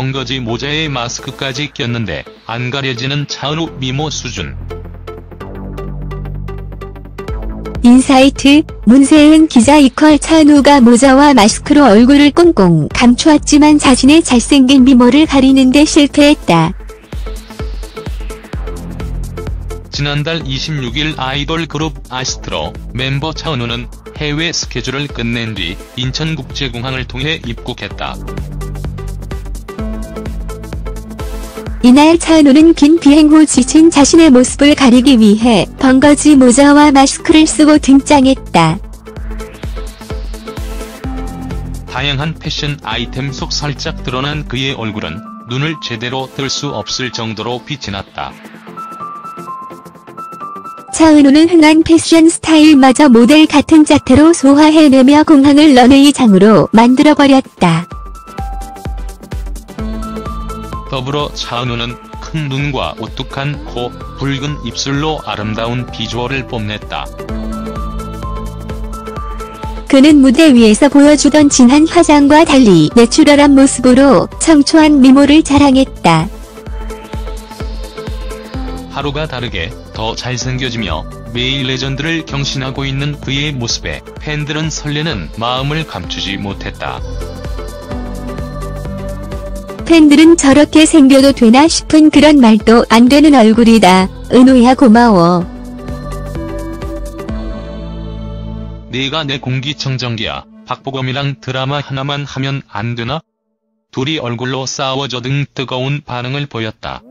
벙거지 모자에 마스크까지 꼈는데 안 가려지는 차은우 미모 수준. 인사이트, 문세은 기자 equal 차은우가 모자와 마스크로 얼굴을 꽁꽁 감추었지만 자신의 잘생긴 미모를 가리는데 실패했다. 지난달 26일 아이돌 그룹 아스트로 멤버 차은우는 해외 스케줄을 끝낸 뒤 인천국제공항을 통해 입국했다. 이날 차은우는 긴 비행 후 지친 자신의 모습을 가리기 위해 번거지 모자와 마스크를 쓰고 등장했다. 다양한 패션 아이템 속 살짝 드러난 그의 얼굴은 눈을 제대로 뜰 수 없을 정도로 빛이 났다. 차은우는 흥한 패션 스타일마저 모델 같은 자태로 소화해내며 공항을 런웨이장으로 만들어버렸다. 더불어 차은우는 큰 눈과 오뚝한 코, 붉은 입술로 아름다운 비주얼을 뽐냈다. 그는 무대 위에서 보여주던 진한 화장과 달리 내추럴한 모습으로 청초한 미모를 자랑했다. 하루가 다르게 더 잘생겨지며 매일 레전드를 경신하고 있는 그의 모습에 팬들은 설레는 마음을 감추지 못했다. 팬들은 저렇게 생겨도 되나 싶은 그런 말도 안 되는 얼굴이다. 은호야 고마워. 네가 내 공기청정기야. 박보검이랑 드라마 하나만 하면 안 되나? 둘이 얼굴로 싸워줘 등 뜨거운 반응을 보였다.